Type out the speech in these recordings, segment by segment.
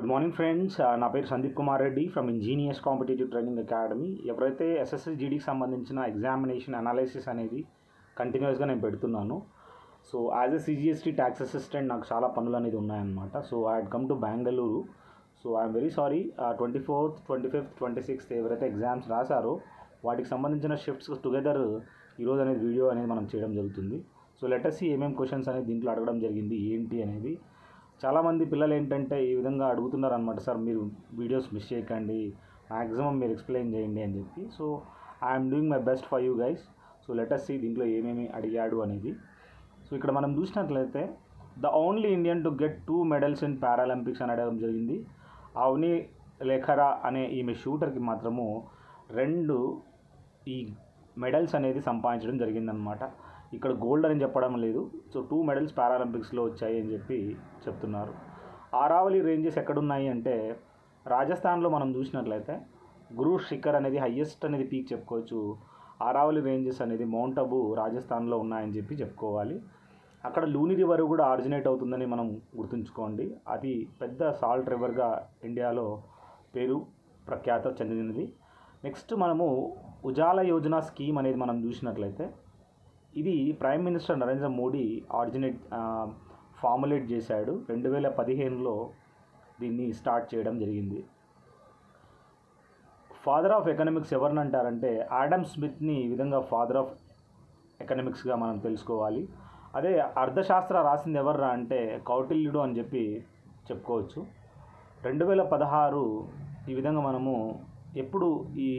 Good morning friends. నా పేరు Sandeep Kumar Reddy from engineers competitive training academy. ఎవరైతే SSS జీడీకి సంబంధించిన ఎగ్జామినేషన్ అనాలిసిస్ అనేది కంటిన్యూస్గా నేను పెడుతున్నాను. So as a CGST tax assistant నాకు చాలా పనులు అనేది ఉన్నాయన్నమాట. So I had come to Bengaluru so I'm very sorry twenty fourth twenty fifth twenty sixth ఎవరైతే ఎగ్జామ్స్ రాశారో వాటికి సంబంధించిన షిఫ్ట్స్ టుగెదర్ ఈరోజు అనేది వీడియో అనేది మనం చేయడం జరుగుతుంది. సో లెటర్స్ ఏమేమి క్వశ్చన్స్ అనేది దీంట్లో అడగడం జరిగింది ఏంటి అనేది. చాలామంది పిల్లలు ఏంటంటే ఈ విధంగా అడుగుతున్నారు అనమాట సార్ మీరు వీడియోస్ మిస్ చేయకండి మ్యాక్సిమం మీరు ఎక్స్ప్లెయిన్ చేయండి అని చెప్పి. So I'm doing my best for you guys so let us see దీంట్లో ఏమేమి అడిగాడు అనేది. సో ఇక్కడ మనం చూసినట్లయితే the only Indian to get two medals in Paralympics అని అడగడం జరిగింది. అవని లేఖరా అనే ఈమె షూటర్కి మాత్రము రెండు ఈ మెడల్స్ అనేది సంపాదించడం జరిగిందనమాట ఇక్కడ గోల్డ్ అని చెప్పడం లేదు. సో టూ మెడల్స్ పారాలింపిక్స్లో వచ్చాయి అని చెప్పి చెప్తున్నారు. ఆరావళి రేంజెస్ ఎక్కడున్నాయి అంటే రాజస్థాన్లో మనం చూసినట్లయితే గురు శిఖర్ అనేది హయ్యెస్ట్ అనేది పీక్ చెప్పుకోవచ్చు. ఆరావళి రేంజెస్ అనేది మౌంట్ అబు రాజస్థాన్లో ఉన్నాయని చెప్పి చెప్పుకోవాలి. అక్కడ లూని రివర్ కూడా ఆరిజినేట్ అవుతుందని మనం గుర్తుంచుకోండి. అది పెద్ద సాల్ట్ రివర్గా ఇండియాలో పేరు ప్రఖ్యాత చెందినది. నెక్స్ట్ మనము ఉజాల యోజన స్కీమ్ అనేది మనం చూసినట్లయితే ఇది prime minister Narendra Modi originate formulate చేశాడు. రెండు వేల పదిహేనులో దీన్ని స్టార్ట్ చేయడం జరిగింది. ఫాదర్ ఆఫ్ ఎకనామిక్స్ ఎవరిని అంటారంటే ఆడమ్ స్మిత్ని ఈ విధంగా ఫాదర్ ఆఫ్ ఎకనామిక్స్గా మనం తెలుసుకోవాలి. అదే అర్థశాస్త్ర రాసింది ఎవర్రా అంటే కౌటిల్యుడు అని చెప్పి చెప్పుకోవచ్చు. రెండు వేల పదహారు ఈ విధంగా మనము ఎప్పుడు ఈ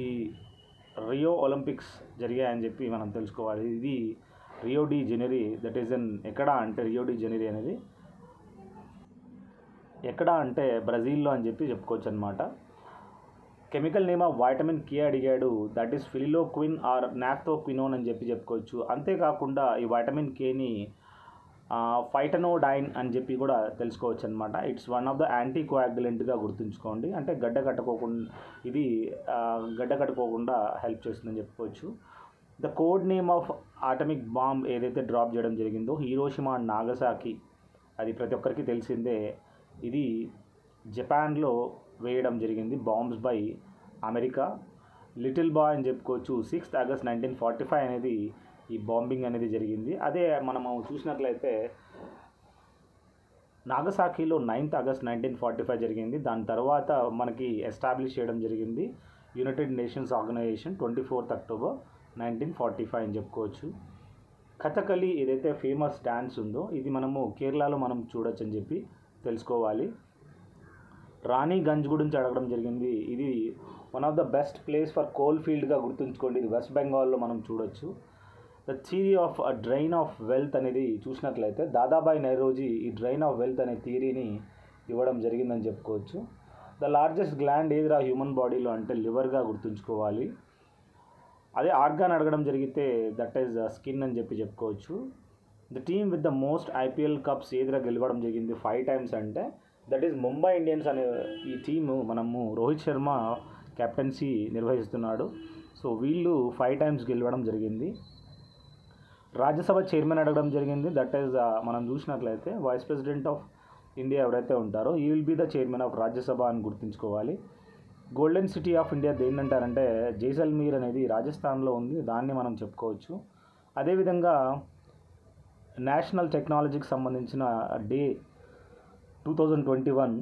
రియో ఒలింపిక్స్ జరిగాయని చెప్పి మనం తెలుసుకోవాలి. ఇది Rio de Janeiro that is అన్ ఎక్కడ అంటే రియో డి జెనరీ అనేది. ఎక్కడ అంటే బ్రెజిల్లో అని చెప్పి చెప్పుకోవచ్చు అనమాట chemical name of vitamin K అడిగాడు. That is phylloquinone or naphthoquinone అని చెప్పి చెప్పుకోవచ్చు. అంతేకాకుండా ఈ వైటమిన్ కేని ఫైటనోడైన్ అని చెప్పి కూడా తెలుసుకోవచ్చు అనమాట it's one of the anti కోయాగ్యులెంట్గా గుర్తుంచుకోండి. అంటే గడ్డ కట్టుకోకుండా ఇది గడ్డ కట్టుకోకుండా హెల్ప్ చేస్తుందని చెప్పుకోవచ్చు. The code name of atomic bomb ఏదైతే డ్రాప్ చేయడం జరిగిందో హీరోషిమా నాగసాకి అది ప్రతి ఒక్కరికి తెలిసిందే. ఇది జపాన్లో వేయడం జరిగింది. Bombs by America little boy అని చెప్పుకోవచ్చు. Sixth August nineteen forty five అనేది ఈ బాంబింగ్ అనేది జరిగింది. అదే మనము చూసినట్లయితే నాగసాకిలో ninth August nineteen forty five జరిగింది. దాని తర్వాత మనకి ఎస్టాబ్లిష్ చేయడం జరిగింది. United Nations Organization twenty fourth October nineteen forty five అని చెప్పుకోవచ్చు. కథకళి ఏదైతే ఫేమస్ డ్యాన్స్ ఉందో ఇది మనము కేరళలో మనం చూడొచ్చు అని చెప్పి తెలుసుకోవాలి. రాణిగంజ్ గురించి అడగడం జరిగింది. ఇది one of the best place for coal ఫీల్డ్గా గుర్తుంచుకోండి. ఇది వెస్ట్ బెంగాల్లో మనం చూడొచ్చు. The theory of a drain of wealth అనేది చూసినట్లయితే దాదాబాయి నైరోజీ ఈ డ్రైన్ ఆఫ్ వెల్త్ అనే థియరీని ఇవ్వడం జరిగిందని చెప్పుకోవచ్చు. ద లార్జెస్ట్ గ్లాండ్ ఏదిరా హ్యూమన్ బాడీలో అంటే లివర్గా గుర్తుంచుకోవాలి. అదే ఆర్గాన్ అడగడం జరిగితే దట్ ఈస్ స్కిన్ అని చెప్పి చెప్పుకోవచ్చు. The team with the most IPL cups ఏదిరా గెలవడం జరిగింది? ఫైవ్ టైమ్స్ అంటే దట్ ఈస్ ముంబై ఇండియన్స్ అనే ఈ టీము మనము రోహిత్ శర్మ కెప్టెన్సీ నిర్వహిస్తున్నాడు. సో వీళ్ళు ఫైవ్ టైమ్స్ గెలవడం జరిగింది. రాజ్యసభ చైర్మన్ అడగడం జరిగింది. దట్ ఈస్ uh, మనం చూసినట్లయితే వైస్ ప్రెసిడెంట్ ఆఫ్ ఇండియా ఎవరైతే ఉంటారో ఈ will be the chairman of Rajya Sabha అని గుర్తుంచుకోవాలి. గోల్డెన్ సిటీ ఆఫ్ ఇండియా దేన్నంటారంటే జైసల్మీర్ అనేది రాజస్థాన్లో ఉంది దాన్ని మనం చెప్పుకోవచ్చు. అదేవిధంగా నేషనల్ టెక్నాలజీకి సంబంధించిన day two thousand twenty one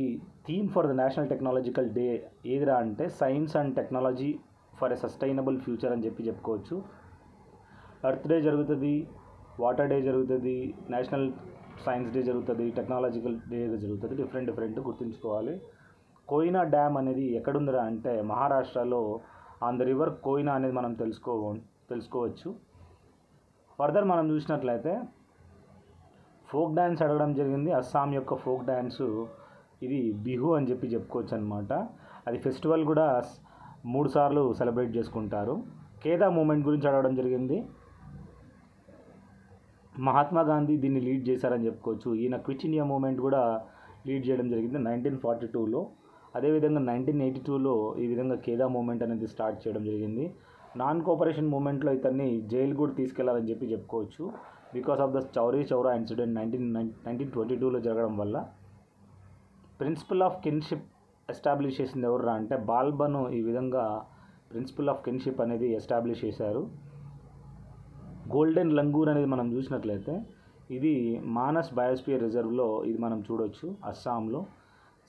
ఈ theme for the national technological day ఏదిరా అంటే science and technology for a sustainable future అని చెప్పి చెప్పుకోవచ్చు. ఎర్త్ డే జరుగుతుంది వాటర్ డే జరుగుతుంది నేషనల్ సైన్స్ డే జరుగుతుంది టెక్నాలజికల్ డే జరుగుతుంది డిఫరెంట్ డిఫరెంట్ గుర్తుంచుకోవాలి. కోయినా డ్యామ్ అనేది ఎక్కడుందిరా అంటే మహారాష్ట్రలో ఆన్ ద రివర్ కోయినా అనేది మనం తెలుసుకో తెలుసుకోవచ్చు. ఫర్దర్ మనం చూసినట్లయితే ఫోక్ డ్యాన్స్ అడగడం జరిగింది. అస్సాం యొక్క ఫోక్ డ్యాన్సు ఇది బిహు అని చెప్పి చెప్పుకోవచ్చు అనమాట అది ఫెస్టివల్ కూడా మూడు సార్లు సెలబ్రేట్ చేసుకుంటారు. కేదా మూమెంట్ గురించి అడగడం జరిగింది. మహాత్మా గాంధీ దీన్ని లీడ్ చేశారని చెప్పుకోవచ్చు. ఈయన క్విట్ ఇండియా మూమెంట్ కూడా లీడ్ చేయడం జరిగింది నైన్టీన్ ఫార్టీ టూలో. అదేవిధంగా నైన్టీన్ ఎయిటీ టూలో ఈ విధంగా కేదా మూమెంట్ అనేది స్టార్ట్ చేయడం జరిగింది. నాన్ కోఆపరేషన్ మూమెంట్లో ఇతన్ని జైలు కూడా తీసుకెళ్ళాలని చెప్పి చెప్పుకోవచ్చు. Because of the Chauri Chaura incident nineteen nineteen twenty టూలో జరగడం వల్ల. ప్రిన్సిపల్ ఆఫ్ కిన్షిప్ ఎస్టాబ్లిష్ చేసింది ఎవరు అంటే బాల్బను ఈ విధంగా ప్రిన్సిపల్ ఆఫ్ కిన్షిప్ అనేది ఎస్టాబ్లిష్ చేశారు. గోల్డెన్ లంగూర్ అనేది మనం చూసినట్లయితే ఇది మానస్ బయోస్పియర్ రిజర్వ్లో ఇది మనం చూడొచ్చు అస్సాంలో.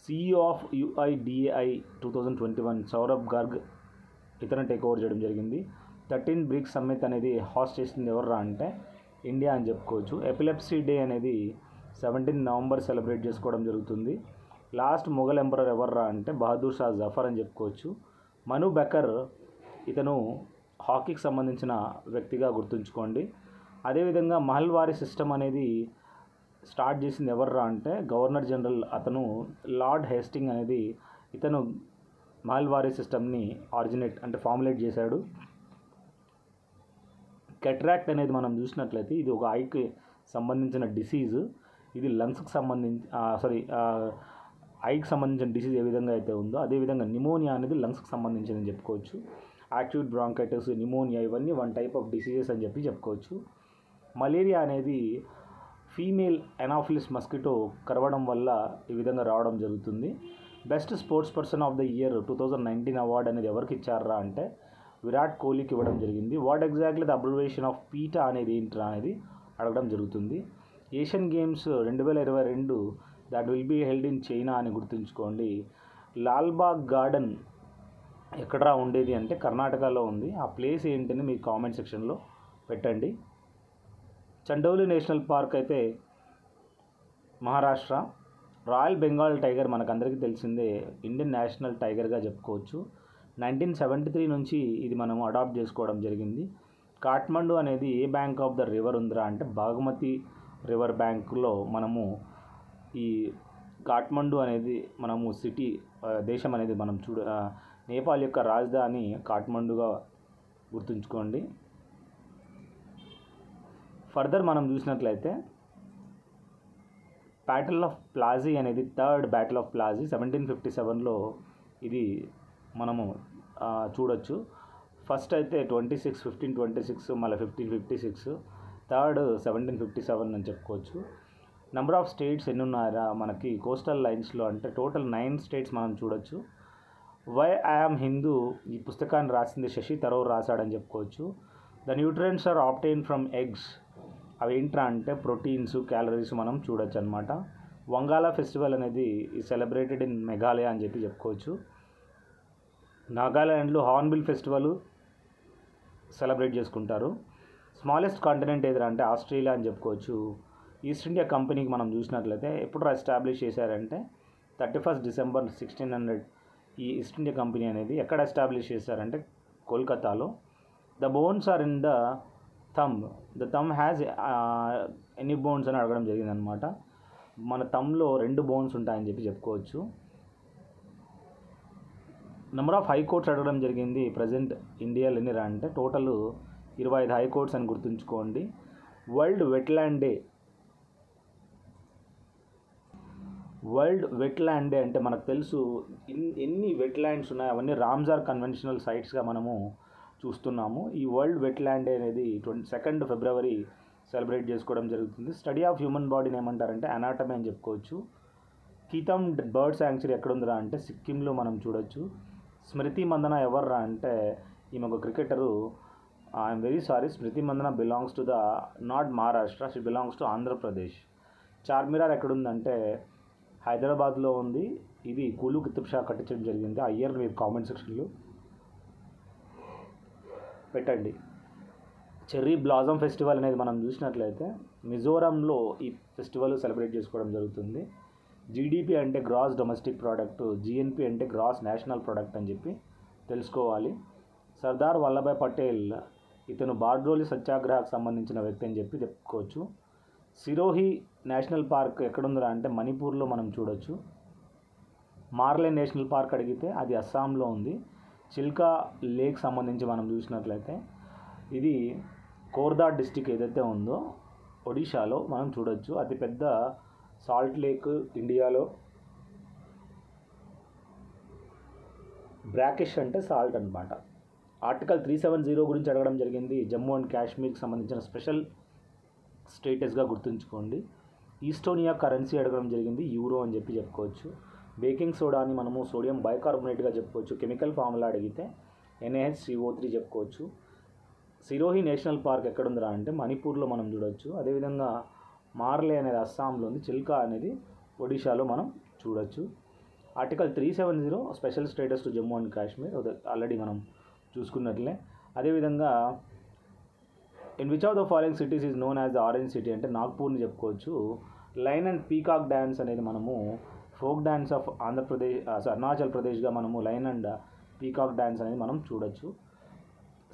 CEO of UIDAI two thousand twenty one Saurabh Garg ఇతను టేక్ ఓవర్ చేయడం జరిగింది. థర్టీన్ బ్రిక్స్ సమ్మిత్ అనేది హాస్ట్ చేసింది ఎవర్రా అంటే ఇండియా అని చెప్పుకోవచ్చు. ఎపిలెప్సీ డే అనేది సెవెంటీన్ నవంబర్ సెలబ్రేట్ చేసుకోవడం జరుగుతుంది. లాస్ట్ మొఘల్ ఎంపరర్ ఎవర్రా అంటే బహదూర్ షా జఫర్ అని చెప్పుకోవచ్చు. మను బెకర్ ఇతను హాకీకి సంబంధించిన వ్యక్తిగా గుర్తుంచుకోండి. అదేవిధంగా మహల్వారీ సిస్టమ్ అనేది స్టార్ట్ చేసింది ఎవర్రా అంటే గవర్నర్ జనరల్ అతను లార్డ్ హేస్టింగ్ అనేది ఇతను మహల్వారీ సిస్టమ్ని ఆరిజినేట్ అంటే ఫార్ములేట్ చేశాడు. కెట్రాక్ట్ అనేది మనం చూసినట్లయితే ఇది ఒక ఐకి సంబంధించిన డిసీజ్. ఇది లంగ్స్కి సంబంధించి సారీ ఐకి సంబంధించిన డిసీజ్ ఏ విధంగా అయితే ఉందో అదేవిధంగా నిమోనియా అనేది లంగ్స్కి సంబంధించిందని చెప్పుకోవచ్చు. యాక్యూట్ బ్రాంకైటిస్ నిమోనియా ఇవన్నీ వన్ టైప్ ఆఫ్ డిసీజెస్ అని చెప్పి చెప్పుకోవచ్చు. మలేరియా అనేది ఫీమేల్ ఎనాఫిలిస్ మస్కిటో కరవడం వల్ల ఈ విధంగా రావడం జరుగుతుంది. Best sports person of the year two thousand nineteen award అనేది ఎవరికి ఇచ్చారా అంటే విరాట్ కోహ్లీకి ఇవ్వడం జరిగింది. What exactly the observation of PETA అనేది ఏంట్రా అనేది అడగడం జరుగుతుంది. ఏషియన్ గేమ్స్ రెండు వేల ఇరవై రెండు that will be held in China అని గుర్తుంచుకోండి. లాల్బాగ్ గార్డెన్ ఎక్కడరా ఉండేది అంటే కర్ణాటకలో ఉంది. ఆ ప్లేస్ ఏంటని మీ కామెంట్ సెక్షన్లో పెట్టండి. చండౌలి నేషనల్ పార్క్ అయితే మహారాష్ట్ర. రాయల్ బెంగాల్ టైగర్ మనకందరికీ తెలిసిందే. ఇండియన్ నేషనల్ టైగర్గా చెప్పుకోవచ్చు. నైన్టీన్ సెవెంటీ త్రీ నుంచి ఇది మనం అడాప్ట్ చేసుకోవడం జరిగింది. కాఠ్మండు అనేది a bank of the river ఉందిరా అంటే బాగమతి రివర్ బ్యాంకులో మనము ఈ కాఠ్మండు అనేది మనము సిటీ దేశం అనేది మనం చూడ నేపాల్ యొక్క రాజధాని కాఠ్మండుగా గుర్తుంచుకోండి. ఫర్దర్ మనం చూసినట్లయితే బ్యాటిల్ ఆఫ్ ప్లాజీ అనేది third battle of Plassey seventeen fifty సెవెన్లో ఇది మనము చూడొచ్చు. ఫస్ట్ అయితే twenty six fifteen twenty six మళ్ళీ fifteen fifty six third seventeen fifty seven అని చెప్పుకోవచ్చు. నెంబర్ ఆఫ్ స్టేట్స్ ఎన్ని ఉన్నాయా మనకి కోస్టల్ లైన్స్లో అంటే టోటల్ నైన్ స్టేట్స్ మనం చూడొచ్చు. వై ఐఎమ్ హిందూ ఈ పుస్తకాన్ని రాసింది శశి తరూర్ రాశాడని చెప్పుకోవచ్చు. The nutrients are obtained from eggs అవి ఏంట్రా అంటే ప్రోటీన్స్ క్యాలరీస్ మనం చూడొచ్చు అనమాట వంగాల ఫెస్టివల్ అనేది ఈ సెలబ్రేటెడ్ ఇన్ మెఘాలయ అని చెప్పి చెప్పుకోవచ్చు. నాగాల్యాండ్లో హార్న్బిల్ ఫెస్టివల్ సెలబ్రేట్ చేసుకుంటారు. స్మాలెస్ట్ కాంటినెంట్ ఏదిరా అంటే ఆస్ట్రేలియా అని చెప్పుకోవచ్చు. ఈస్ట్ ఇండియా కంపెనీకి మనం చూసినట్లయితే ఎప్పుడు ఎస్టాబ్లిష్ చేశారంటే thirty first December sixteen hundred ఈ ఈస్ట్ ఇండియా కంపెనీ అనేది ఎక్కడ ఎస్టాబ్లిష్ చేశారంటే కోల్కతాలో. The bones are in the thumb the thumb has ఎన్ని బోన్స్ అని అడగడం జరిగిందనమాట మన థమ్లో రెండు బోన్స్ ఉంటాయని చెప్పి చెప్పుకోవచ్చు. నెంబర్ ఆఫ్ హైకోర్ట్స్ అడగడం జరిగింది ప్రజెంట్ ఇండియాలో ఎన్ని రా అంటే టోటల్ ఇరవై ఐదు హైకోర్ట్స్ అని గుర్తుంచుకోండి. World wetland day world wetland day అంటే మనకు తెలుసు ఎన్ని వెట్లాండ్స్ ఉన్నాయి అవన్నీ రామ్జార్ కన్వెన్షనల్ సైట్స్గా మనము చూస్తున్నాము. ఈ వరల్డ్ వెట్లాండ్ డే అనేది ట్వంటీ సెకండ్ ఫిబ్రవరి సెలబ్రేట్ చేసుకోవడం జరుగుతుంది. స్టడీ ఆఫ్ హ్యూమన్ బాడీని ఏమంటారంటే అనాటమీ అని చెప్పుకోవచ్చు. కీతం బర్డ్ శాంక్చురీ ఎక్కడుందిరా అంటే సిక్కింలో మనం చూడొచ్చు. స్మృతి మందన ఎవర్రా అంటే ఈమె ఒక cricketer. I'm very sorry Smriti Mandhana belongs to the not Maharashtra. She belongs to Andhra Pradesh. Charminar ఎక్కడుందంటే హైదరాబాద్లో ఉంది. ఇది కూలు కితబ్ షా కట్టించడం జరిగింది. ఆ ఇయర్ మీరు కామెంట్ సెక్షన్లో పెట్టండి. చెర్రీ బ్లాజమ్ ఫెస్టివల్ అనేది మనం చూసినట్లయితే మిజోరంలో ఈ ఫెస్టివల్ సెలబ్రేట్ చేసుకోవడం జరుగుతుంది. జీడిపి అంటే గ్రాస్ డొమెస్టిక్ ప్రోడక్ట్ జిఎన్పి అంటే గ్రాస్ నేషనల్ ప్రోడక్ట్ అని చెప్పి తెలుసుకోవాలి. సర్దార్ వల్లభాయ్ పటేల్ ఇతను బార్డోలి సత్యాగ్రహకు సంబంధించిన వ్యక్తి అని చెప్పి చెప్పుకోవచ్చు. సిరోహి నేషనల్ పార్క్ ఎక్కడుందిరా అంటే మణిపూర్లో మనం చూడొచ్చు. మార్లే నేషనల్ పార్క్ అడిగితే అది అస్సాంలో ఉంది. చిల్కా లేక్ సంబంధించి మనం చూసినట్లయితే ఇది కోర్దా డిస్టిక్ ఏదైతే ఉందో ఒడిషాలో మనం చూడొచ్చు. అతిపెద్ద సాల్ట్ లేక్ ఇండియాలో. బ్రాకిష్ అంటే సాల్ట్ అనమాట ఆర్టికల్ త్రీ సెవెన్ జీరో గురించి అడగడం జరిగింది. జమ్మూ అండ్ కాశ్మీర్కి సంబంధించిన స్పెషల్ స్టేటస్గా గుర్తుంచుకోండి. ఈస్టోనియా కరెన్సీ అడగడం జరిగింది. యూరో అని చెప్పి చెప్పుకోవచ్చు. బేకింగ్ సోడాని మనము సోడియం బైకార్బోనేట్గా చెప్పుకోవచ్చు. కెమికల్ ఫార్ములా అడిగితే ఎన్ఏహెచ్ సిఓ త్రీ చెప్పుకోవచ్చు. సిరోహి నేషనల్ పార్క్ ఎక్కడుందిరా అంటే మణిపూర్లో మనం చూడొచ్చు. అదేవిధంగా మార్లే అనేది అస్సాంలో ఉంది. చిల్కా అనేది ఒడిశాలో మనం చూడొచ్చు. Article three seven zero special status to Jammu and Kashmir. Already మనం చూసుకున్నట్లే. అదేవిధంగా in which of the following cities is known as the orange city అంటే నాగ్పూర్ని చెప్పుకోవచ్చు. లైన్ అండ్ పీకాక్ డ్యాన్స్ అనేది మనము folk dance of Andhra Pradesh Arunachal ప్రదేశ్గా మనము లైన్ అండ్ పీకాక్ డ్యాన్స్ అనేది మనం చూడొచ్చు.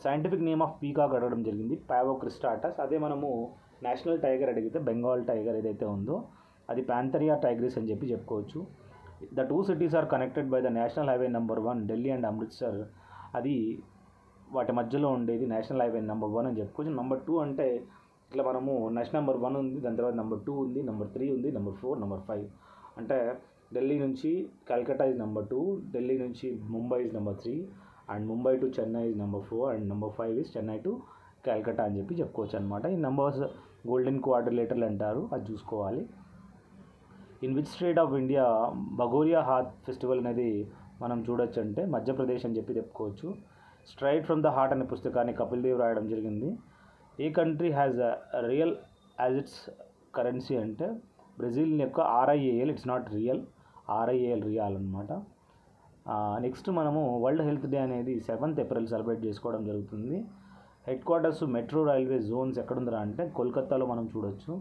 సైంటిఫిక్ నేమ్ ఆఫ్ పీకాక్ అడగడం జరిగింది. పావో క్రిస్టాటస్ అదే మనము నేషనల్ టైగర్ అడిగితే బెంగాల్ టైగర్ ఏదైతే ఉందో అది ప్యాంథరియా టైగ్రిస్ అని చెప్పి చెప్పుకోవచ్చు. The two cities are connected by the national highway number one Delhi and Amritsar అది వాటి మధ్యలో ఉండేది నేషనల్ హైవే నెంబర్ వన్ అని చెప్పుకోవచ్చు నెంబర్ టూ అంటే ఇట్లా మనము నేషనల్ నెంబర్ వన్ ఉంది దాని తర్వాత నెంబర్ టూ ఉంది నెంబర్ త్రీ ఉంది నెంబర్ ఫోర్ నెంబర్ ఫైవ్. అంటే ఢిల్లీ నుంచి Calcutta is number two Delhi నుంచి Mumbai is number three and Mumbai to Chennai is number four and number five is Chennai to Calcutta అని చెప్పి చెప్పుకోవచ్చు అనమాట ఈ నెంబర్స్ గోల్డెన్ క్వార్టర్లేటర్లు అంటారు అది చూసుకోవాలి. In which state of India Bhagoria Haat festival అనేది మనం చూడొచ్చు అంటే మధ్యప్రదేశ్ అని చెప్పి చెప్పుకోవచ్చు. స్ట్రైట్ ఫ్రమ్ ద హార్ట్ అనే పుస్తకాన్ని కపిల్ దేవ్ రాయడం జరిగింది. ఏ country has a real as its currency అంటే బ్రెజిల్ యొక్క R I A L it's not real R I A L rial అనమాట నెక్స్ట్ మనము వరల్డ్ హెల్త్ డే అనేది సెవెంత్ ఏప్రిల్ సెలబ్రేట్ చేసుకోవడం జరుగుతుంది. Headquarters metro railway zones ఎక్కడుందిరా అంటే కోల్కత్తాలో మనం చూడొచ్చు.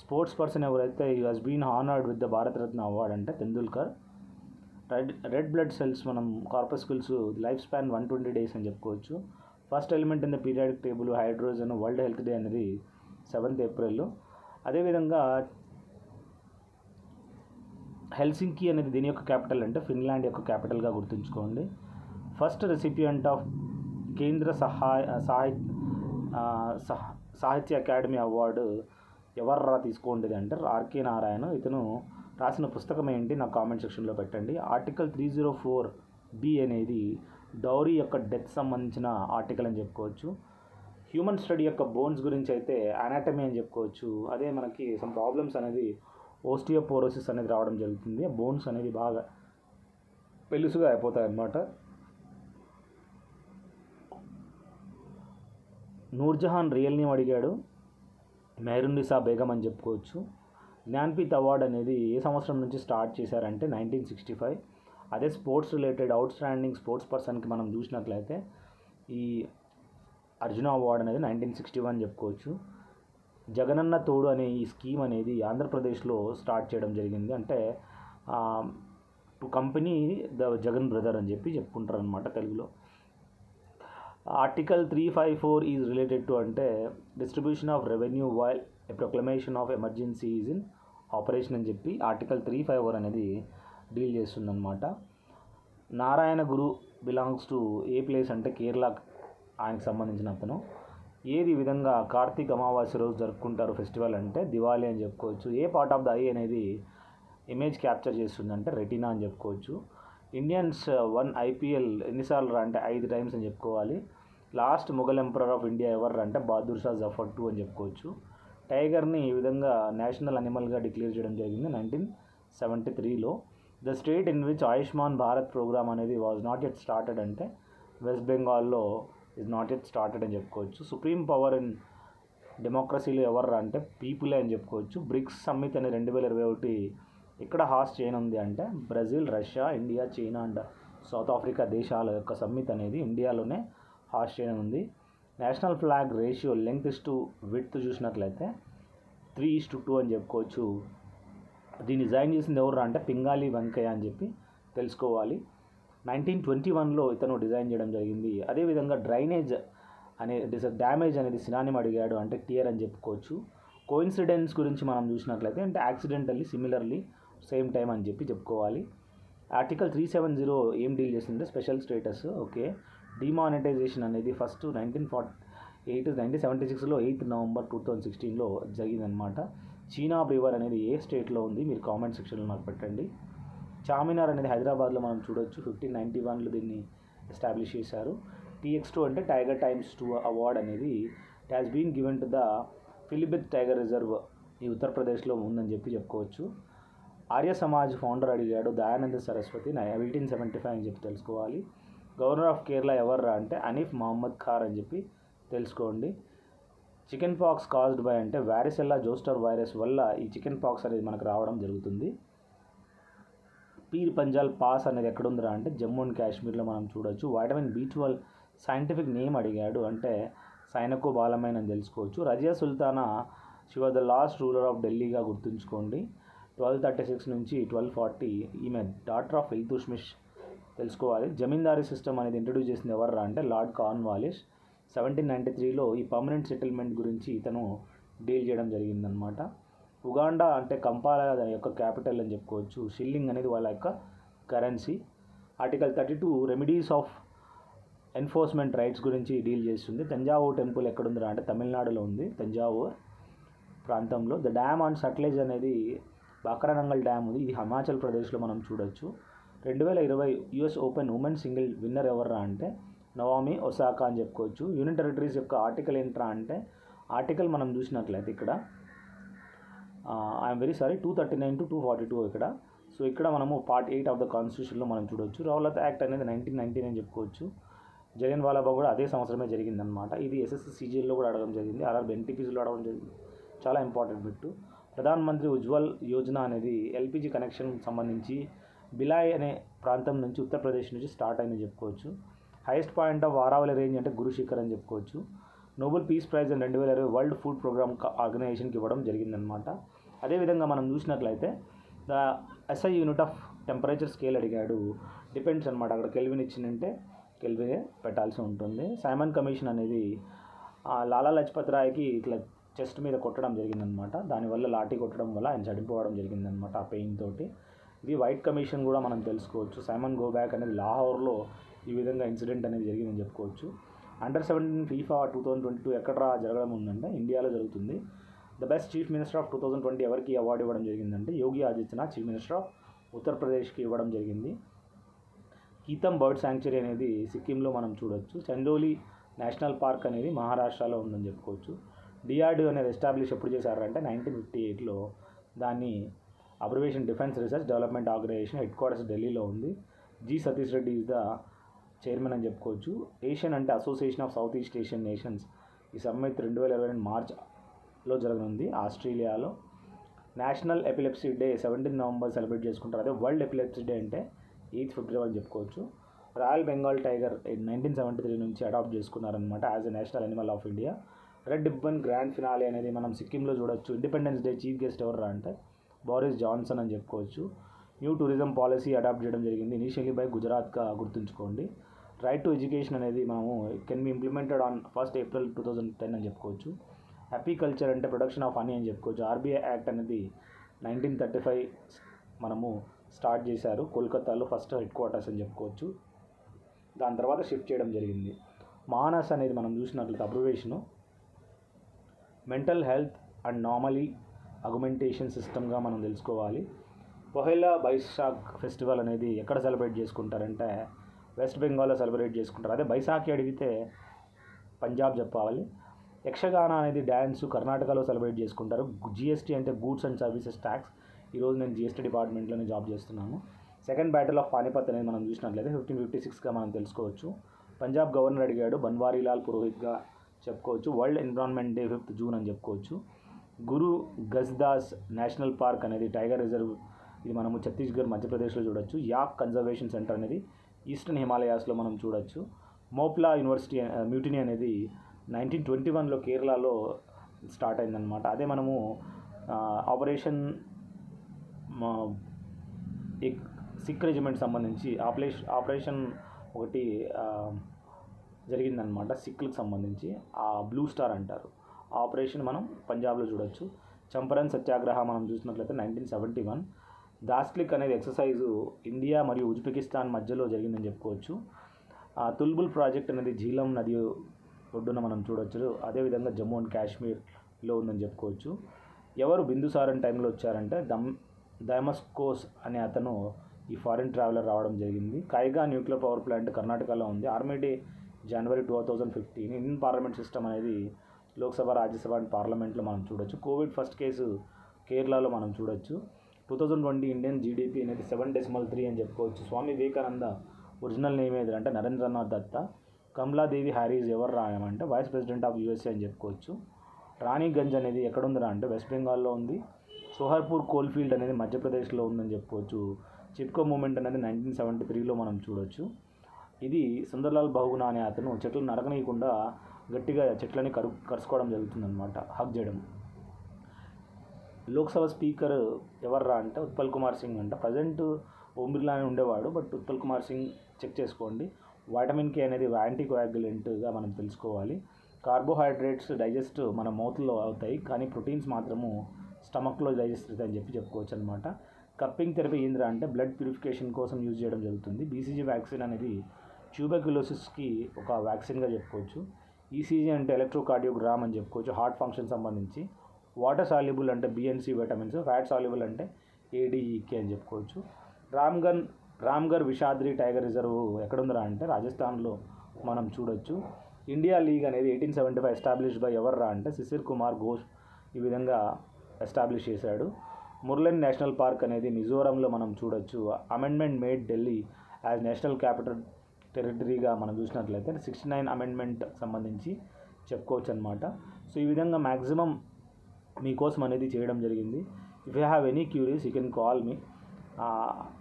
స్పోర్ట్స్ పర్సన్ ఎవరైతే you has been honoured with the Bharat Ratna award అంటే Tendulkar red red blood cells మనం corpuscles life span one twenty days అని చెప్పుకోవచ్చు. First element in the periodic table hydrogen world health day అనేది సెవెంత్ ఏప్రిల్. అదేవిధంగా Helsinki అనేది దీని యొక్క క్యాపిటల్ అంటే ఫిన్లాండ్ యొక్క క్యాపిటల్గా గుర్తుంచుకోండి. ఫస్ట్ రెసిపియంట్ ఆఫ్ కేంద్ర సహాయ సాహిత్య సహ- సాహిత్య అకాడమీ అవార్డు ఎవర్రా తీసుకోండి అంటే ఆర్కే నారాయణ. ఇతను రాసిన పుస్తకం ఏంటి? నా కామెంట్ సెక్షన్లో పెట్టండి. Article three zero four B అనేది డౌరీ యొక్క డెత్ సంబంధించిన ఆర్టికల్ అని చెప్పుకోవచ్చు. హ్యూమన్ స్టడీ యొక్క బోన్స్ గురించి అయితే అనాటమీ అని చెప్పుకోవచ్చు. అదే మనకి సమ్ ప్రాబ్లమ్స్ అనేది ఓస్టియోపోరోసిస్ అనేది రావడం జరుగుతుంది. బోన్స్ అనేది బాగా పెలుసుగా అయిపోతాయి అన్నమాట నూర్జహాన్ రియల్ నేమ్ అడిగాడు? మెహరున్నిసా బేగం అని చెప్పుకోవచ్చు. జ్ఞాన్పీత్ అవార్డ్ అనేది ఏ సంవత్సరం నుంచి స్టార్ట్ చేశారంటే నైన్టీన్ సిక్స్టీ ఫైవ్. అదే sports related outstanding sports పర్సన్కి మనం చూసినట్లయితే ఈ అర్జున అవార్డ్ అనేది నైన్టీన్ సిక్స్టీ వన్ చెప్పుకోవచ్చు. జగనన్న తోడు అనే ఈ స్కీమ్ అనేది ఆంధ్రప్రదేశ్లో స్టార్ట్ చేయడం జరిగింది. అంటే to company the Jagan brother అని చెప్పి చెప్పుకుంటారు అనమాట తెలుగులో. Article three five four is related to అంటే distribution of revenue while a proclamation of emergency is in operation అని చెప్పి ఆర్టికల్ త్రీ ఫైవ్ ఫోర్ అనేది డీల్ చేస్తుందన్నమాట. Narayana Guru belongs to a place అంటే కేరళ ఆయనకు సంబంధించిన అతను. ఏది విధంగా కార్తీక్ అమావాస్య రోజు జరుపుకుంటారు ఫెస్టివల్ అంటే దివాళీ అని చెప్పుకోవచ్చు. A part of the eye అనేది ఇమేజ్ క్యాప్చర్ చేస్తుంది అంటే రెటీనా అని చెప్పుకోవచ్చు. ఇండియన్స్ వన్ ఐపీఎల్ ఎన్నిసార్లు రా అంటే ఐదు టైమ్స్ అని చెప్పుకోవాలి. Last Mughal emperor of India ఎవరు అంటే బహదూర్ షా జఫర్ టూ అని చెప్పుకోవచ్చు. టైగర్ని ఈ విధంగా నేషనల్ అనిమల్గా డిక్లేర్ చేయడం జరిగింది నైన్టీన్ సెవెంటీ త్రీలో. The state in which Ayushman Bharat programme అనేది వాజ్ నాట్ ఎట్ స్టార్టెడ్ అంటే వెస్ట్ బెంగాల్లో ఇస్ నాట్ ఎట్ స్టార్టెడ్ అని చెప్పుకోవచ్చు. సుప్రీం పవర్ ఇన్ డెమోక్రసీలో ఎవరు అంటే పీపులే అని చెప్పుకోవచ్చు. బ్రిక్స్ సమ్మిట్ అనే రెండు వేల ఇరవై ఒకటి ఇక్కడ హాస్ట్ చేయనుంది అంటే Brazil Russia India China and South Africa దేశాల యొక్క సమ్మిట్ అనేది ఇండియాలోనే హాస్ట్ చేయనుంది. National flag ratio length is to width చూసినట్లయితే త్రీ ఇస్ టు టూ అని చెప్పుకోవచ్చు. దీన్ని డిజైన్ చేసింది ఎవరు అంటే పింగాలి వెంకయ్య అని చెప్పి తెలుసుకోవాలి. నైన్టీన్ ట్వంటీ వన్లో ఇతను డిజైన్ చేయడం జరిగింది. అదేవిధంగా డ్రైనేజ్ అనే డ్యామేజ్ అనేది సినానిమ్ అడిగాడు అంటే టియర్ అని చెప్పుకోవచ్చు. కోయిన్సిడెన్స్ గురించి మనం చూసినట్లయితే అంటే యాక్సిడెంటల్లీ సిమిలర్లీ సేమ్ టైం అని చెప్పి చెప్పుకోవాలి. ఆర్టికల్ త్రీ సెవెన్ జీరో ఏం డీల్ చేసిందంటే స్పెషల్ స్టేటస్. ఓకే. డిమానిటైజేషన్ అనేది first nineteen forty eight nineteen seventy సిక్స్లో ఎయిత్ నవంబర్ టూ థౌజండ్ సిక్స్టీన్లో జరిగిందనమాట చీనా రివర్ అనేది ఏ స్టేట్లో ఉంది మీరు కామెంట్ సెక్షన్లో నాకు పెట్టండి. చార్మినార్ అనేది హైదరాబాద్లో మనం చూడొచ్చు. ఫిఫ్టీన్ నైంటీ వన్లో దీన్ని ఎస్టాబ్లిష్ చేశారు. టీఎక్స్ టూ అంటే టైగర్ టైమ్స్ టూ అవార్డ్ అనేది it has been given to the Pilibhit tiger reserve ఈ ఉత్తరప్రదేశ్లో ఉందని చెప్పి చెప్పుకోవచ్చు. ఆర్య సమాజ్ ఫౌండర్ అడిగాడు Dayananda Saraswati eighteen seventy five అని చెప్పి తెలుసుకోవాలి. గవర్నర్ ఆఫ్ కేరళ ఎవర్రా అంటే అనీఫ్ మహమ్మద్ ఖార్ అని చెప్పి తెలుసుకోండి. చికెన్ పాక్స్ కాజ్డ్ బై అంటే వ్యారిసెల్లా జోస్టర్ వైరస్ వల్ల ఈ చికెన్ పాక్స్ అనేది మనకు రావడం జరుగుతుంది. పీర్ పంజాల్ పాస్ అనేది ఎక్కడుందిరా అంటే జమ్మూ అండ్ కాశ్మీర్లో మనం చూడొచ్చు. Vitamin B twelve scientific name అడిగాడు అంటే సైనకు బాలమైన అని తెలుసుకోవచ్చు. Razia Sultana she was the last ruler of ఢిల్లీగా గుర్తుంచుకోండి. ట్వెల్వ్ థర్టీ సిక్స్ నుంచి ట్వెల్వ్ ఫార్టీ ఈమె డాటర్ ఆఫ్ ఇల్తుష్మిష్ తెలుసుకోవాలి. జమీందారీ సిస్టమ్ అనేది ఇంట్రడ్యూస్ చేసింది ఎవర్రా అంటే లార్డ్ కార్న్వాలిస్ సెవెంటీన్ నైంటీ త్రీలో ఈ పర్మనెంట్ సెటిల్మెంట్ గురించి ఇతను డీల్ చేయడం జరిగిందనమాట ఉగాండా అంటే కంపాల యొక్క క్యాపిటల్ అని చెప్పుకోవచ్చు. షిల్లింగ్ అనేది వాళ్ళ యొక్క currency article thirty two remedies of enforcement rights గురించి డీల్ చేస్తుంది. తంజావూర్ టెంపుల్ ఎక్కడుందిరా అంటే తమిళనాడులో ఉంది. తంజావూర్ ప్రాంతంలో. ద డ్యామ్ ఆన్ సట్లేజ్ అనేది బాక్రానంగల్ డ్యామ్ ఉంది. ఇది హిమాచల్ ప్రదేశ్లో మనం చూడొచ్చు. రెండు వేల ఇరవై US open women single winner ఎవర్రా అంటే నవామి ఒసాకా అని చెప్పుకోవచ్చు. యూనియన్ టెరిటరీస్ యొక్క ఆర్టికల్ ఏంట్రా అంటే ఆర్టికల్ మనం చూసినట్లయితే ఇక్కడ I'm very sorry two thirty nine to two forty two ఇక్కడ. సో ఇక్కడ మనము పార్ట్ ఎయిట్ ఆఫ్ ద కాన్స్టిట్యూషన్లో మనం చూడవచ్చు రౌలత్ యాక్ట్ అనేది నైన్టీన్ నైన్టీన్ అని చెప్పుకోవచ్చు. జగన్ వాలాబా కూడా అదే సంవత్సరమే జరిగిందనమాట ఇది ఎస్ఎస్సి సీజీఎల్లో కూడా అడగడం జరిగింది. ఆర్ఆర్ ఎన్టీపీసీలో అడగడం జరిగింది. చాలా ఇంపార్టెంట్ బిట్టు. ప్రధాన్ మంత్రి ఉజ్వల్ యోజన అనేది ఎల్పిజి కనెక్షన్ సంబంధించి బిలాయ్ అనే ప్రాంతం నుంచి ఉత్తరప్రదేశ్ నుంచి స్టార్ట్ అయిందని చెప్పుకోవచ్చు. Highest point of Aravalli range అంటే గురు శిఖర్ అని చెప్పుకోవచ్చు. నోబెల్ పీస్ ప్రైజ్ అని రెండు వేల ఇరవై వరల్డ్ ఫుడ్ ప్రోగ్రామ్ ఆర్గనైజేషన్కి ఇవ్వడం జరిగిందనమాట అదేవిధంగా మనం చూసినట్లయితే the SI unit of temperature scale అడిగాడు. డిపెండ్స్ అనమాట అక్కడ కెల్విన్ ఇచ్చిందంటే కెల్వినే పెట్టాల్సి ఉంటుంది. సైమన్ కమిషన్ అనేది లాలా లజపత్ రాయ్కి ఇట్లా చెస్ట్ మీద కొట్టడం జరిగిందనమాట దానివల్ల లాఠీ కొట్టడం వల్ల ఆయన చనిపోవడం జరిగిందనమాట ఆ పెయిన్ తోటి. ఇది వైట్ కమిషన్ కూడా మనం తెలుసుకోవచ్చు. సైమన్ గోబ్యాక్ అనేది లాహోర్లో ఈ విధంగా ఇన్సిడెంట్ అనేది జరిగిందని చెప్పుకోవచ్చు. Under seventeen FIFA two thousand twenty two ఎక్కడ జరగడం ఉందంటే? ఇండియాలో జరుగుతుంది. The best chief minister of two thousand twenty ఎవరికి అవార్డు ఇవ్వడం జరిగిందంటే Yogi Adityanath chief minister of ఉత్తరప్రదేశ్కి ఇవ్వడం జరిగింది. కీతం బర్డ్ శాంక్చురీ అనేది సిక్కింలో మనం చూడొచ్చు. చందోలి నేషనల్ పార్క్ అనేది మహారాష్ట్రలో ఉందని చెప్పుకోవచ్చు. డిఆర్డి అనేది ఎస్టాబ్లిష్ ఎప్పుడు చేశారంటే నైన్టీన్ ఫిఫ్టీ ఎయిట్లో దాన్ని abbreviation defence research development organisation headquarters ఢిల్లీలో ఉంది. G Satish Reddy is the chairman అని చెప్పుకోవచ్చు. ఏషియన్ అంటే association of South East Asian nations ఈ సమ్మిట్ రెండు వేల ఇరవై రెండు మార్చ్లో జరగనుంది ఆస్ట్రేలియాలో. National epilepsy day seventeen November celebrate చేసుకుంటారు. అదే వరల్డ్ ఎపిలెప్సీ డే అంటే ఎయిత్ ఫిబ్రవరి అని చెప్పుకోవచ్చు. Royal Bengal tiger nineteen seventy three నుంచి adopt చేసుకున్నారనమాట as a national animal of India red ribbon grand finale అనేది మనం సిక్కింలో చూడొచ్చు. ఇండిపెండెన్స్ డే చీఫ్ గెస్ట్ ఎవరు అంటే బోరిస్ జాన్సన్ అని చెప్పుకోవచ్చు. న్యూ టూరిజం పాలసీ అడాప్ట్ చేయడం జరిగింది. ఇనీషియలీ బై గుజరాత్గా గుర్తుంచుకోండి. రైట్ టు ఎడ్యుకేషన్ అనేది మనము can be implemented on first April two thousand ten అని చెప్పుకోవచ్చు. హ్యాపీ కల్చర్ అంటే ప్రొడక్షన్ ఆఫ్ హనీ అని చెప్పుకోవచ్చు. ఆర్బీఐ యాక్ట్ అనేది నైన్టీన్ థర్టీ ఫైవ్ మనము స్టార్ట్ చేశారు. కోల్కతాలో ఫస్ట్ హెడ్ క్వార్టర్స్ అని చెప్పుకోవచ్చు. దాని తర్వాత షిఫ్ట్ చేయడం జరిగింది. మానస్ అనేది మనం చూసినట్లయితే abbreviation mental health and normally augmentation సిస్టమ్గా మనం తెలుసుకోవాలి. పొహెలా బైశాఖ్ ఫెస్టివల్ అనేది ఎక్కడ సెలబ్రేట్ చేసుకుంటారంటే వెస్ట్ బెంగాల్లో సెలబ్రేట్ చేసుకుంటారు. అదే బైశాఖి అడిగితే పంజాబ్ చెప్పాలి. యక్షగాన అనేది డ్యాన్స్ కర్ణాటకలో సెలబ్రేట్ చేసుకుంటారు. జిఎస్టీ అంటే గూడ్స్ అండ్ సర్వీసెస్ ట్యాక్స్. ఈరోజు నేను జిఎస్టీ డిపార్ట్మెంట్లోనే జాబ్ చేస్తున్నాను. సెకండ్ బ్యాటిల్ ఆఫ్ పానిపత్ అనేది మనం చూసినట్లయితే ఫిఫ్టీన్ ఫిఫ్టీ సిక్స్గా మనం తెలుసుకోవచ్చు. పంజాబ్ గవర్నర్ అడిగాడు బన్వారీలాల్ పురోహిత్గా చెప్పుకోవచ్చు. World environment day fifth June అని చెప్పుకోవచ్చు. గురు గజ్దాస్ నేషనల్ పార్క్ అనేది టైగర్ రిజర్వ్ ఇది మనము ఛత్తీస్గఢ్ మధ్యప్రదేశ్లో చూడొచ్చు. యాక్ కన్జర్వేషన్ సెంటర్ అనేది ఈస్టర్న్ హిమాలయాస్లో మనం చూడొచ్చు. మోప్లా యూనివర్సిటీ మ్యూటినీ అనేది నైన్టీన్ ట్వంటీ వన్లో కేరళలో స్టార్ట్ అయిందనమాట అదే మనము ఆపరేషన్ సిక్ రెజిమెంట్ సంబంధించి ఆపరేషన్ ఆపరేషన్ ఒకటి జరిగిందనమాట సిక్లకు సంబంధించి ఆ బ్లూ స్టార్ అంటారు. ఆపరేషన్ మనం పంజాబ్లో చూడొచ్చు. చంపరన్ సత్యాగ్రహ మనం చూసినట్లయితే నైన్టీన్ సెవెంటీ వన్. దాస్క్లిక్ అనేది ఎక్సర్సైజు ఇండియా మరియు ఉజ్బెకిస్తాన్ మధ్యలో జరిగిందని చెప్పుకోవచ్చు. ఆ తుల్బుల్ ప్రాజెక్ట్ అనేది జీలం నది ఒడ్డున మనం చూడొచ్చు. అదేవిధంగా జమ్మూ అండ్ కాశ్మీర్లో ఉందని చెప్పుకోవచ్చు. ఎవరు బిందుసారన్ టైంలో వచ్చారంటే దమ్ దైమస్కోస్ అనే అతను ఈ ఫారిన్ ట్రావెలర్ రావడం జరిగింది. కైగా న్యూక్లియర్ పవర్ ప్లాంట్ కర్ణాటకలో ఉంది. Army day January two thousand fifteen Indian parliament system అనేది లోక్సభ రాజ్యసభ అండ్ పార్లమెంట్లో మనం చూడొచ్చు. కోవిడ్ ఫస్ట్ కేసు కేరళలో మనం చూడొచ్చు. Two thousand twenty Indian GDP అనేది సెవెన్ డెసిమల్ త్రీ అని చెప్పుకోవచ్చు. స్వామి వివేకానంద ఒరిజినల్ నేమ్ ఏది అంటే నరేంద్రనాథ్ దత్త. కమలాదేవి హ్యారీస్ ఎవరు రాయమంటే వైస్ ప్రెసిడెంట్ ఆఫ్ యూఎస్ఏ అని చెప్పుకోవచ్చు. రాణిగంజ్ అనేది ఎక్కడుందిరా అంటే వెస్ట్ బెంగాల్లో ఉంది. సోహర్పూర్ కోల్ఫీల్డ్ అనేది మధ్యప్రదేశ్లో ఉందని చెప్పుకోవచ్చు. చిప్కో మూమెంట్ అనేది నైన్టీన్ సెవెంటీ త్రీలో మనం చూడొచ్చు. ఇది సుందర్లాల్ బహుగుణ అనే అతను చెట్లు నరకనీయకుండా గట్టిగా చెట్లని కరు కరుసుకోవడం జరుగుతుందన్నమాట హక్ చేయడం. లోక్సభ స్పీకర్ ఎవర్రా అంటే ఉత్పల్ కుమార్ సింగ్ అంట. ప్రజెంట్ ఓం బిర్లానే ఉండేవాడు బట్ ఉత్పల్ కుమార్ సింగ్ చెక్ చేసుకోండి. వైటమిన్ కే అనేది యాంటీ కోయాగులెంట్గా మనం తెలుసుకోవాలి. కార్బోహైడ్రేట్స్ డైజెస్ట్ మన మౌత్లో అవుతాయి కానీ ప్రోటీన్స్ మాత్రము స్టమక్లో డైజెస్ట్ అవుతాయి అని చెప్పి చెప్పుకోవచ్చు అనమాట కప్పింగ్ థెరపీ ఏంద్రా అంటే బ్లడ్ ప్యూరిఫికేషన్ కోసం యూజ్ చేయడం జరుగుతుంది. బీసీజీ వ్యాక్సిన్ అనేది ట్యూబెక్యులోసిస్కి ఒక వ్యాక్సిన్గా చెప్పుకోవచ్చు. ఈసీజీ అంటే ఎలక్ట్రోకార్డియోగ్రామ్ అని చెప్పుకోవచ్చు హార్ట్ ఫంక్షన్ సంబంధించి. వాటర్ సాల్యుబుల్ అంటే B and C vitamins fat soluble అంటే ఏడీఈకే e, అని చెప్పుకోవచ్చు. రామ్గన్ రామ్గర్ విషాద్రి టైగర్ రిజర్వ్ ఎక్కడుందిరా అంటే రాజస్థాన్లో మనం చూడొచ్చు. ఇండియా లీగ్ అనేది eighteen seventy five establish by ఎవర్రా అంటే శిశిర్ కుమార్ ఘోష్ ఈ విధంగా ఎస్టాబ్లిష్ చేశాడు. ముర్లెన్ నేషనల్ పార్క్ అనేది మిజోరంలో మనం చూడొచ్చు. Amendment made Delhi as national capital టెరిటరీగా మనం చూసినట్లయితే సిక్స్టీ నైన్ అమెండ్మెంట్ సంబంధించి చెప్పుకోవచ్చు అనమాట సో ఈ విధంగా మ్యాక్సిమం మీకోసం అనేది చేయడం జరిగింది. If you have any queries you can call me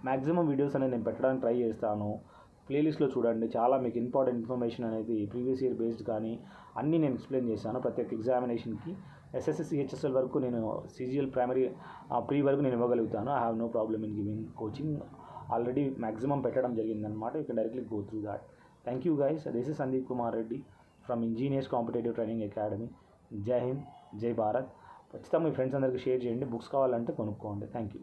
maximum videos అనేది నేను పెట్టడానికి ట్రై చేస్తాను. ప్లేలిస్ట్లో చూడండి. చాలా మీకు ఇంపార్టెంట్ ఇన్ఫర్మేషన్ అనేది ప్రీవియస్ ఇయర్ బేస్డ్ కానీ అన్నీ నేను ఎక్స్ప్లెయిన్ చేశాను ప్రతి ఒక్క ఎగ్జామినేషన్కి. ఎస్ఎస్ఎస్సి హెచ్ఎస్ఎల్ వరకు నేను సీజీఎల్ ప్రైమరీ ప్రీ వరకు నేను ఇవ్వగలుగుతాను. I have no problem in giving coaching already maximum పెట్టడం జరిగిందనమాట you can directly go through that thank you guys this is Sandeep Kumar Reddy from engineers competitive training academy Jai Hind Jai Bharat ఖచ్చితంగా మీ friends అందరికీ share చేయండి. Books కావాలంటే కొనుక్కోండి. Thank you